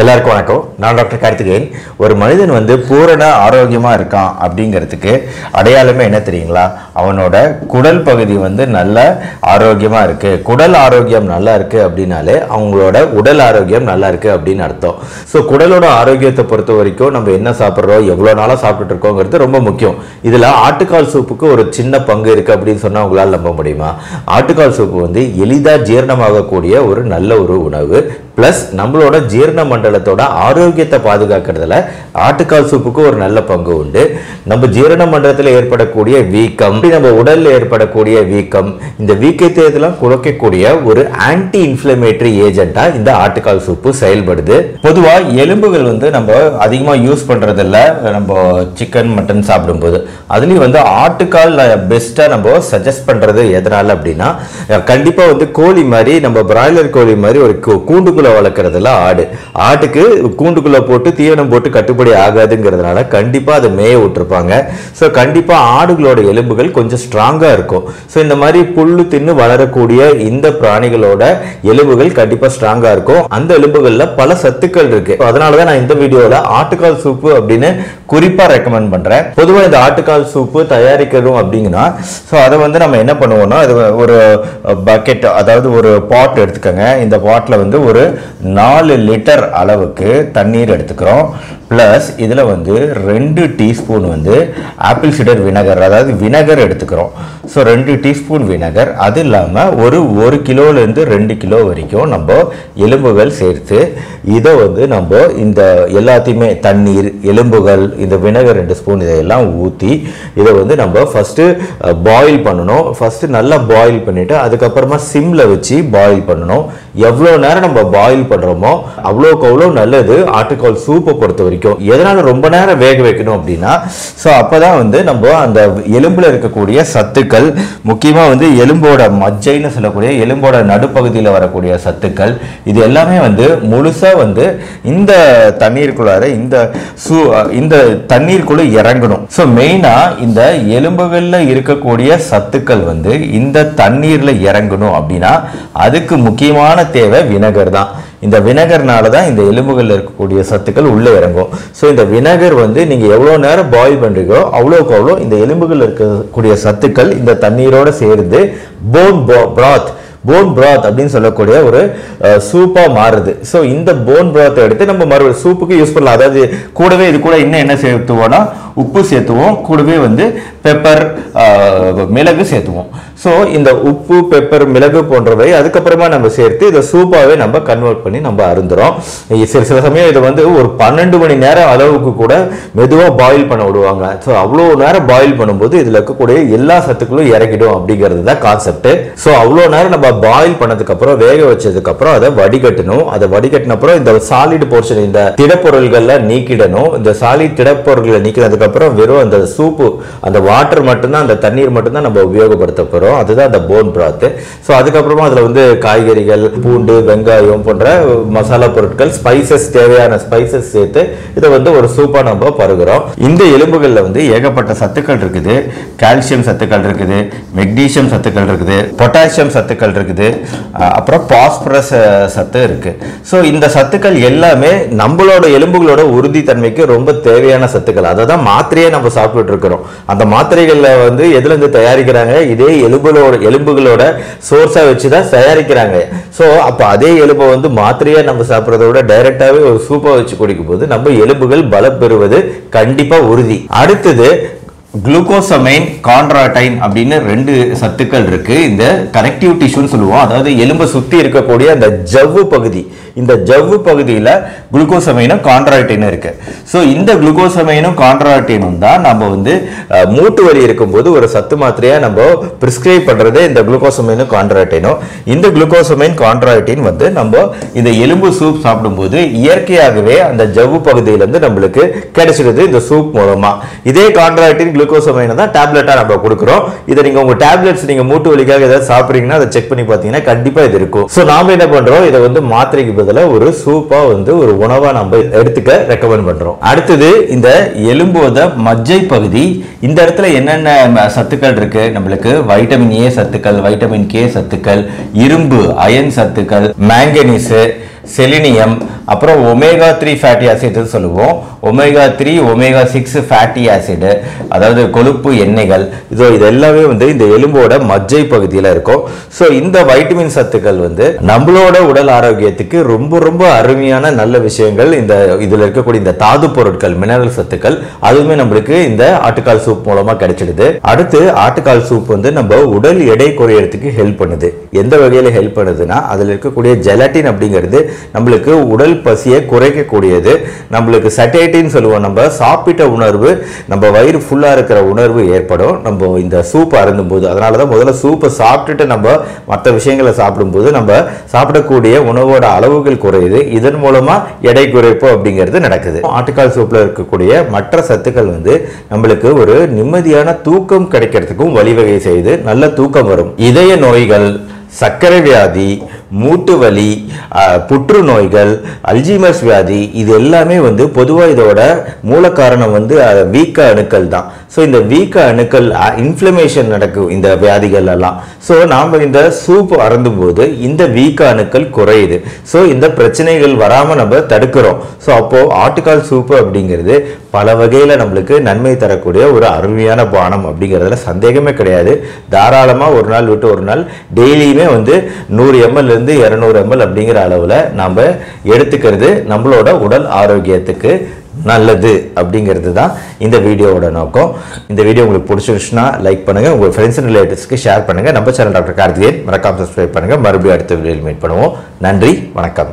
எல்லாருக்கும் வணக்கம். நான் டாக்டர் கார்த்திகேயன். ஒரு மனிதன் வந்து பூரண ஆரோக்கியமாக இருக்கான் அப்படிங்கிறதுக்கு அடையாளமே என்ன தெரியுங்களா? அவனோட குடல் பகுதி வந்து நல்ல ஆரோக்கியமாக இருக்குது குடல் ஆரோக்கியம் நல்லா இருக்குது அப்படின்னாலே அவங்களோட உடல் ஆரோக்கியம் நல்லா இருக்குது அப்படின்னு அர்த்தம். ஸோ குடலோட ஆரோக்கியத்தை பொறுத்த வரைக்கும் நம்ம என்ன சாப்பிட்றோம் எவ்வளோ நாளாக சாப்பிட்டுட்டு இருக்கோங்கிறது ரொம்ப முக்கியம். இதில் ஆட்டுக்கால் சூப்புக்கு ஒரு சின்ன பங்கு இருக்குது அப்படின்னு சொன்னால் உங்களால் நம்ப முடியுமா? ஆட்டுக்கால் சூப்பு வந்து எளிதாக ஜீரணமாகக்கூடிய ஒரு நல்ல ஒரு உணவு. ப்ளஸ் நம்மளோட ஜீரண மண்டலத்தோட ஆரோக்கியத்தை பாதுகாக்கிறதுல ஆட்டுக்கால் சூப்புக்கு ஒரு நல்ல பங்கு உண்டு. நம்ம ஜீரண மண்டலத்தில் ஏற்படக்கூடிய வீக்கம் நம்ம உடல்ல ஏற்படக்கூடிய வீக்கம் இந்த வீக்கத்தை இதெல்லாம் குறைக்கக்கூடிய ஒரு ஆன்டி இன்ஃப்ளமேட்டரி ஏஜென்ட்டா இந்த ஆட்டுக்கால் சூப்பு செயல்படுது. பொதுவா எலும்புகள் வந்து நம்ம அதிகமா யூஸ் பண்றதில்ல. நம்ம சிக்கன் மட்டன் சாப்பிடும்போது. அதுலயும் வந்து ஆட்டுக்கால் பெஸ்டா நம்ம சஜஸ்ட் பண்றது எதனால அப்படின்னா கண்டிப்பா வந்து கோழி மாதிரி நம்ம பிராய்லர் கோழி மாதிரி ஒரு கூ- கூண்டுக்குள்ள வளர்க்குறதுல ஆடு மாட்டுக்கு கூண்டுக்குள்ளே போட்டு தீவனம் போட்டு கட்டுப்படி ஆகாதுங்கிறதுனால கண்டிப்பாக அதை மேய விட்டுருப்பாங்க. ஸோ கண்டிப்பாக ஆடுகளோட எலும்புகள் கொஞ்சம் ஸ்ட்ராங்காக இருக்கும். ஸோ இந்த மாதிரி புல்லு தின்னு வளரக்கூடிய இந்த பிராணிகளோட எலும்புகள் கண்டிப்பாக ஸ்ட்ராங்காக இருக்கும். அந்த எலும்புகளில் பல சத்துக்கள் இருக்கு. அதனால தான் நான் இந்த வீடியோவில் ஆட்டுக்கால் சூப்பு அப்படின்னு குறிப்பாக ரெக்கமெண்ட் பண்ணுறேன் பொதுவாக இந்த ஆட்டுக்கால் சூப்பு தயாரிக்கிறோம் அப்படிங்கன்னா ஸோ அதை வந்து நம்ம என்ன பண்ணுவோம்னா அது ஒரு பக்கெட் அதாவது ஒரு பாட் எடுத்துக்கோங்க. இந்த பாட்டில் வந்து ஒரு நாலு லிட்டர் அளவுக்கு தண்ணீர் எடுத்துக்கிறோம். ப்ளஸ் இதில் வந்து ரெண்டு டீஸ்பூன் வந்து ஆப்பிள் சிடர் வினகர் அதாவது வினகர் எடுத்துக்கிறோம். ஸோ ரெண்டு டீஸ்பூன் வினகர். அது இல்லாமல் ஒரு ஒரு கிலோலேருந்து ரெண்டு கிலோ வரைக்கும் நம்ம எலும்புகள் சேர்த்து இதை வந்து நம்ம இந்த எல்லாத்தையுமே தண்ணீர் எலும்புகள் இந்த வினகர் ரெண்டு ஸ்பூன் இதையெல்லாம் ஊற்றி இதை வந்து நம்ம ஃபஸ்ட்டு பாயில் பண்ணணும். ஃபஸ்ட்டு நல்லா பாயில் பண்ணிவிட்டு அதுக்கப்புறமா சிம்மில் வச்சு பாயில் பண்ணணும். எவ்வளோ நேரம் நம்ம பாயில் பண்ணுறோமோ அவ்வளோக்கு அவ்வளோ நல்லது. ஆட்டுக்கால் சூப்பை பொறுத்த வரைக்கும். எதனால் ரொம்ப நேரம் வேக வைக்கணும் அப்படின்னா ஸோ அப்போ தான் வந்து நம்ம அந்த எலும்பில் இருக்கக்கூடிய சத்துக்கள் முக்கியமாக வந்து எலும்போட மஜ்ஜைன்னு சொல்லக்கூடிய எலும்போட நடுப்பகுதியில் வரக்கூடிய சத்துக்கள் இது எல்லாமே வந்து முழுசாக வந்து இந்த தண்ணீருக்குள்ளார இந்த சூ இந்த தண்ணீருக்குள்ளே இறங்கணும். ஸோ மெயினாக இந்த எலும்புகளில் இருக்கக்கூடிய சத்துக்கள் வந்து இந்த தண்ணீரில் இறங்கணும் அப்படின்னா அதுக்கு முக்கியமான தேவை வினகர் தான் இந்த வினகர்னால தான் இந்த எலும்புகளில் இருக்கக்கூடிய சத்துக்கள் உள்ளே இறங்கும். ஸோ இந்த வினகர் வந்து நீங்கள் எவ்வளோ நேரம் பாயில் பண்ணுறீங்களோ அவ்வளோக்கு அவ்வளோ இந்த எலும்புகளில் இருக்கக்கூடிய சத்துக்கள் இந்த தண்ணீரோட சேர்ந்து போன் பிராத் போன் பிராத் அப்படின்னு சொல்லக்கூடிய ஒரு சூப்பா மாறுது. ஸோ இந்த போன் பிராத்தை எடுத்து நம்ம மறுபடியும் சூப்புக்கு யூஸ் பண்ணலாம். அதாவது கூடவே இது கூட இன்னும் என்ன சேர்த்துவோம்னா உப்பு சேர்த்துவோம். கூடவே வந்து பெப்பர் மிளகு சேர்த்துவோம். ஸோ இந்த உப்பு பெப்பர் மிளகு போன்றவை அதுக்கப்புறமா நம்ம சேர்த்து இதை சூப்பாகவே நம்ம கன்வெர்ட் பண்ணி நம்ம அருந்துறோம். சில சில சமயம் இதை வந்து ஒரு பன்னெண்டு மணி நேரம் அளவுக்கு கூட மெதுவாக பாயில் பண்ண விடுவாங்க. ஸோ அவ்வளோ நேரம் பாயில் பண்ணும்போது இதில் இருக்கக்கூடிய எல்லா சத்துக்களும் இறக்கிடும் அப்படிங்கிறது தான் கான்செப்ட் ஸோ அவ்வளோ நேரம் நம்ம பாயில் பண்ணதுக்கப்புறம் வேக வச்சதுக்கப்புறம் அதை வடிகட்டணும். அதை வடிகட்டினப்புறம் இந்த சாலிட் போர்ஷன் இந்த திடப்பொருள்கள்ல நீக்கிடணும். இந்த சாலிட் திடப்பொருள்களை நீக்கினதுக்கப்புறம் வெறும் அந்த சூப்பு அந்த வாட்டர் மட்டும்தான் அந்த தண்ணீர் மட்டும்தான் நம்ம உபயோகப்படுத்த போகிறோம் அதுதான் அந்த போன் ப்ராத்து ஸோ அதுக்கப்புறமா அதில் வந்து காய்கறிகள் பூண்டு வெங்காயம் போன்ற மசாலா பொருட்கள் ஸ்பைசஸ் தேவையான ஸ்பைசஸ் சேர்த்து இதை வந்து ஒரு சூப்பாக நம்ம பருகிறோம். இந்த எலும்புகளில் வந்து ஏகப்பட்ட சத்துக்கள் இருக்குது. கால்சியம் சத்துக்கள் இருக்குது மெக்னீஷியம் சத்துக்கள் இருக்குது பொட்டாசியம் சத்துக்கள் இருக்குது. அப்புறம் பாஸ்பரஸ் சத்து இருக்கு. ஸோ இந்த சத்துக்கள் எல்லாமே நம்மளோட எலும்புகளோட உறுதித்தன்மைக்கு ரொம்ப தேவையான சத்துக்கள். அதை தான் மாத்திரையே நம்ம சாப்பிட்டுட்டு இருக்கிறோம். அந்த மாத்திரைகளில் வந்து எதுலேருந்து தயாரிக்கிறாங்க? இதே எலும்புகளோட எலும்புகளோட சோர்ஸாக வச்சு தான் தயாரிக்கிறாங்க. ஸோ அப்போ அதே எலும்பை வந்து மாத்திரையாக நம்ம சாப்பிட்றத விட டைரெக்டாகவே ஒரு சூப்பாக வச்சு குடிக்கும் போது நம்ம எலும்புகள் பலம் பெறுவது கண்டிப்பாக உறுதி. அடுத்தது குளுக்கோசமைன் கான்ட்ராடைன் அப்படின்னு ரெண்டு சத்துக்கள் இருக்கு. இந்த கனெக்டிவ் டிஷ்யூன்னு சொல்லுவோம். அதாவது எலும்பை சுத்தி இருக்கக்கூடிய அந்த ஜவ்வு பகுதி. இந்த ஜவ்வு பகுதியில் குளுக்கோசமைனும் கான்ட்ராடைனும் இருக்கு. ஸோ இந்த குளுக்கோசமைனும் கான்ட்ராடைனும் தான் நம்ம வந்து மூட்டு வலி இருக்கும்போது ஒரு சத்து மாத்திரையா நம்ம பிரிஸ்கிரைப் பண்றது இந்த குளுக்கோசமைனும் கான்ட்ராடைனும் இந்த குளுக்கோசமைன் கான்ட்ராடைன் வந்து நம்ம இந்த எலும்பு சூப் சாப்பிடும்போது இயற்கையாகவே அந்த ஜவ்வு பகுதியிலேருந்து நம்மளுக்கு கிடைச்சிடுது இந்த சூப் மூலமா. இதே கான்ட்ராக்டின் குளுக்கோசமைனை தான் டேப்லெட்டாக நம்ம கொடுக்குறோம். இதை நீங்கள் உங்கள் டேப்லெட்ஸ் நீங்கள் மூட்டு வலிக்காக ஏதாவது சாப்பிட்றீங்கன்னா அதை செக் பண்ணி பார்த்தீங்கன்னா கண்டிப்பாக இது இருக்கும். ஸோ நாம் என்ன பண்ணுறோம் இதை வந்து மாத்திரைக்கு பதிலாக ஒரு சூப்பாக வந்து ஒரு உணவாக நம்ம எடுத்துக்க ரெக்கமெண்ட் பண்ணுறோம் அடுத்தது இந்த எலும்போத மஜ்ஜை பகுதி. இந்த இடத்துல என்னென்ன ம- சத்துக்கள் இருக்குது நம்மளுக்கு வைட்டமின் ஏ சத்துக்கள் வைட்டமின் கே சத்துக்கள் இரும்பு அயன் சத்துக்கள் மேங்கனீஸு செலினியம் அப்புறம் ஒமேகா த்ரீ ஃபேட்டி ஆசிட்னு சொல்லுவோம். Omega three omega six fatty acid அதாவது கொழுப்பு எண்ணெய்கள். இதோ இது எல்லாமே வந்து இந்த எலும்போட மஜ்ஜை பகுதியில் இருக்கும். ஸோ இந்த வைட்டமின் சத்துக்கள் வந்து நம்மளோட உடல் ஆரோக்கியத்துக்கு ரொம்ப ரொம்ப அருமையான நல்ல விஷயங்கள். இந்த இதில் இருக்கக்கூடிய இந்த தாது பொருட்கள் மினரல் சத்துக்கள் அதுவுமே நம்மளுக்கு இந்த ஆட்டுக்கால் சூப் மூலமாக கிடைச்சிடுது. அடுத்து ஆட்டுக்கால் சூப் வந்து நம்ம உடல் எடை குறையறதுக்கு ஹெல்ப் பண்ணுது. எந்த வகையில் ஹெல்ப் பண்ணுதுன்னா அதில் இருக்கக்கூடிய ஜெலட்டின் அப்படிங்கிறது நம்மளுக்கு உடல் பசியை குறைக்கக்கூடியது. நம்மளுக்கு சட்டேட்டின்னு சொல்லுவோம் நம்ம. சாப்பிட்ட உணர்வு நம்ம வயிறு ஃபுல்லாக இருக்கிற உணர்வு ஏற்படும். நம்ம இந்த சூப் அருந்தும் போது அதனால தான் முதல்ல சூப்பை சாப்பிட்டுட்டு நம்ம மற்ற விஷயங்களை சாப்பிடும்போது நம்ம சாப்பிடக்கூடிய உணவோட அளவுகள் குறையுது. இதன் மூலமாக எடை குறைப்பு அப்படிங்கிறது நடக்குது. ஆட்டுக்கால் சூப்பில் இருக்கக்கூடிய மற்ற சத்துக்கள் வந்து நம்மளுக்கு ஒரு நிம்மதியான தூக்கம் கிடைக்கிறதுக்கும் வழிவகை செய்து நல்ல தூக்கம் வரும். இதய நோய்கள் சர்க்கரை வியாதி மூட்டு வலி புற்றுநோய்கள் அல்ஜீமஸ் வியாதி இது எல்லாமே வந்து பொதுவாக இதோட மூல காரணம் வந்து வீக்க அணுக்கள் தான். ஸோ இந்த வீக்க அணுக்கள் இன்ஃப்ளமேஷன் நடக்கும் இந்த வியாதிகள் எல்லாம். ஸோ நாம் இந்த சூப் அறந்தும் போது இந்த வீக்க அணுக்கள் குறையுது. ஸோ இந்த பிரச்சனைகள் வராமல் நம்ம தடுக்கிறோம். ஸோ அப்போது ஆட்டுக்கால் சூப்பு அப்படிங்கிறது பல வகையில் நம்மளுக்கு நன்மை தரக்கூடிய ஒரு அருமையான பானம் அப்படிங்கிறதுல சந்தேகமே கிடையாது. தாராளமாக ஒரு நாள் விட்டு ஒரு நாள் டெய்லியுமே வந்து நூறு எம்எல் இருந்து இரநூறு எம்எல் அப்படிங்கிற அளவில் நாம் எடுத்துக்கிறது நம்மளோட உடல் ஆரோக்கியத்துக்கு நல்லது அப்படிங்கிறது தான் இந்த வீடியோவோட நோக்கம். இந்த வீடியோ உங்களுக்கு பிடிச்சிருச்சுன்னா லைக் பண்ணுங்கள் உங்கள் ஃப்ரெண்ட்ஸ் அண்ட் ரிலேட்டிவ்ஸ்க்கு ஷேர் பண்ணுங்கள் நம்ம சேனல் டாக்டர் கார்த்திகேயன் மறக்காமல் சப்ஸ்கிரைப் பண்ணுங்கள் மறுபடியும் அடுத்த வீடியோவில் மீட் பண்ணுவோம். நன்றி வணக்கம்.